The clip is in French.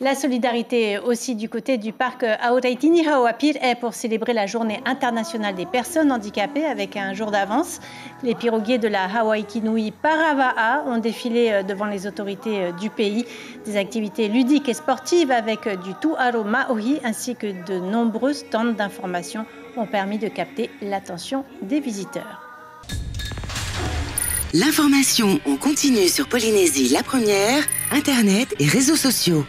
La solidarité aussi du côté du parc euh, Aotaitini Hawapir est pour célébrer la journée internationale des personnes handicapées avec un jour d'avance. Les piroguiers de la Hawaii Kinui Paravaa ont défilé euh, devant les autorités euh, du pays. Des activités ludiques et sportives avec du tuaro maori ainsi que de nombreux stands d'information ont permis de capter l'attention des visiteurs. L'information en continue sur Polynésie la première, Internet et réseaux sociaux.